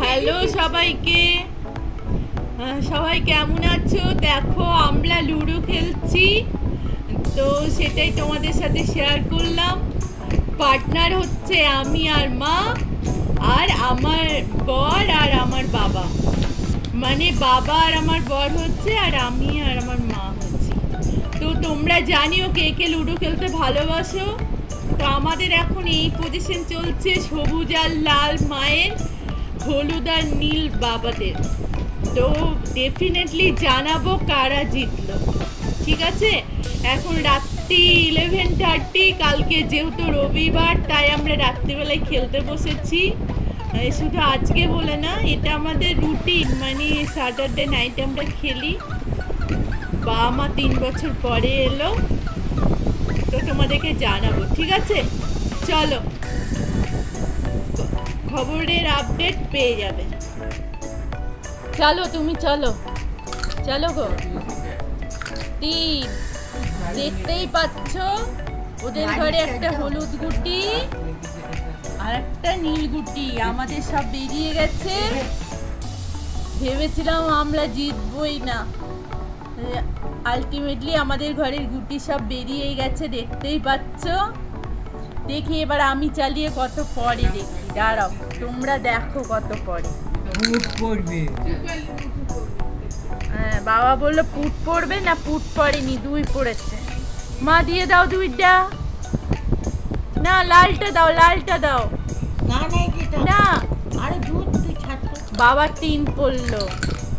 Hello সবাইকে। সবাই কেমন আছো? দেখো, আমরা লুডো খেলছি। তো সেটাই তোমাদের সাথে শেয়ার করলাম। পার্টনার হচ্ছে আমি আর মা, আর আমার বর আর আমার বাবা। মানে বাবা আর আমার বর হচ্ছে, আর আমি আর আমার মা হচ্ছি। তো তোমরা জানিও কে কে লুডো খেলতে ভালোবাসো। তো আমাদের এখন এই পজিশন চলছে সবুজ আর লাল মায়ের, হলুদ আর নীল বাবাদের। তো ডেফিনেটলি জানাব কারা জিতলো। ঠিক আছে? এখন রাত্রি ইলেভেন থার্টি কালকে যেহেতু রবিবার, তাই আমরা রাত্রিবেলায় খেলতে বসেছি। শুধু আজকে বলে না, এটা আমাদের রুটিন মানে স্যাটারডে নাইটে আমরা খেলি। বাবা মা তিন বছর পরে এলো। তো তোমাদেরকে জানাব ঠিক আছে? চলো। খবরের আপডেট পেয়ে যাবে। চলো তুমি চলো। চলো গো। তিন দেখতেই পাচ্ছ? ওদের ঘরে একটা হলুদ গুটি আর একটা নীল গুটি। আমাদের সব বেরিয়ে গেছে। ভেবেছিলাম আমরা জিতবই না। আলটিমেটলি আমাদের ঘরের গুটি সব বেরিয়ে গেছে দেখতেই পাচ্ছ? দেখি এবার আমি চালিয়ে কত পরে দেখি। দাঁড়াও তোমরা দেখো কত পরে। পড়বে। হ্যাঁ বাবা বলল পুট পড়বে না পুট পড়েনি দুই পড়েছে। মা দিয়ে দাও দুইটা। না লালটা দাও লালটা দাও। না না আরে দুধ তুই বাবা তিন পড়ল।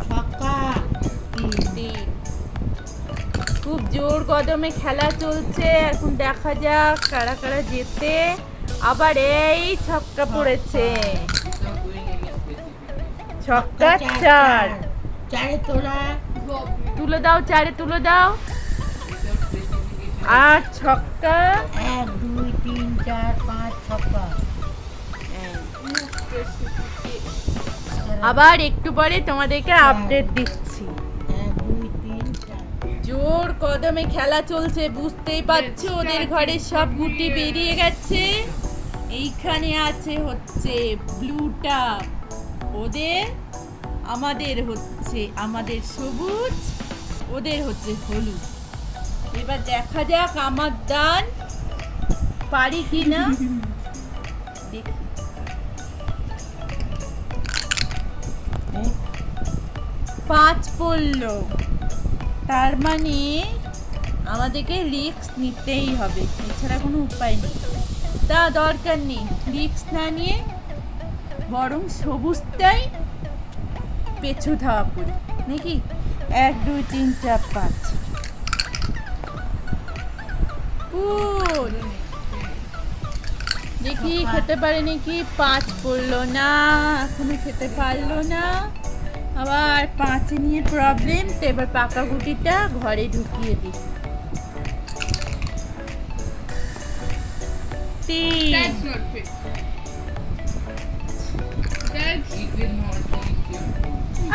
ছক্কা। তিন। খুব জোর কদমে খেলা চলছে। এখন দেখা যাক কারা কারা যেতে আবার এই ছক্কা পড়েছে। ছক্কা চার চারে। তোলা। তুলে দাও চারে তুলে দাও। আর ছক্কা। এক দুই তিন চার পাঁচ ছক্কা। আবার একটু পরে তোমাদেরকে আপডেট দিচ্ছি। তিন চার জোর কদমে খেলা চলছে বুঝতেই পারছ ওদের ঘরে সব গুটি বেরিয়ে গেছে। এইখানে আছে হচ্ছে ব্লুটা ওদের আমাদের হচ্ছে আমাদের সবুজ ওদের হচ্ছে হলুদ। এবার দেখা যাক আমার দান পারি কি না দেখি পাঁচ পড়ল। তার মানে আমাদেরকে রিস্ক নিতেই হবে, এছাড়া কোনো উপায় নেই। তা দরকার নেই রিস্ক না নিয়ে বরং সবুজটাই পেছু ধাওয়া করি, নাকি? এক, দুই, তিন, চার, পাঁচ। দেখি খেতে পারে নাকি পাঁচ পড়ল না, এখনও খেতে পারল না। আবার পাঁচে নিয়ে প্রবলেম তো এবার পাকা গুটিটা ঘরে ঢুকিয়ে দিই।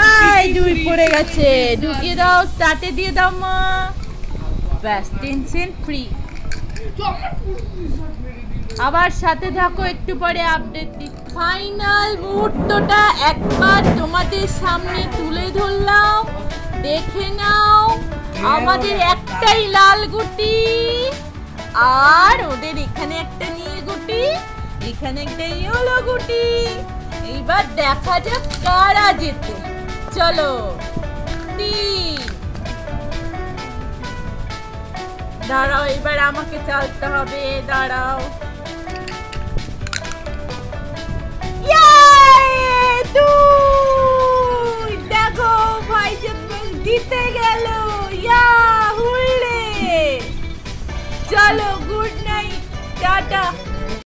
আই পড়ে গেছে। ঢুকিয়ে দাও তাতে দিয়ে দাও মা। ব্যাস টেনশন ফ্রি। আবার সাথে থাকো একটু পরে আপডেট দিই ফাইনাল মুহূর্তটা একবার তোমাদের সামনে তুলে ধরলাম। দেখে নাও, আমাদের একটাই লাল গুটি। আর ওদের এখানে একটা নীল গুটি, এখানে একটা ইয়েলো গুটি। এইবার দেখা যাক কারা যেত চলো দাঁড়াও, এবার আমাকে চালতে হবে, দাঁড়াও। জিতে গেল ইয়া হুররে চলো গুড নাইট টাটা